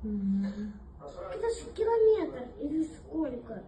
Это же километр или сколько?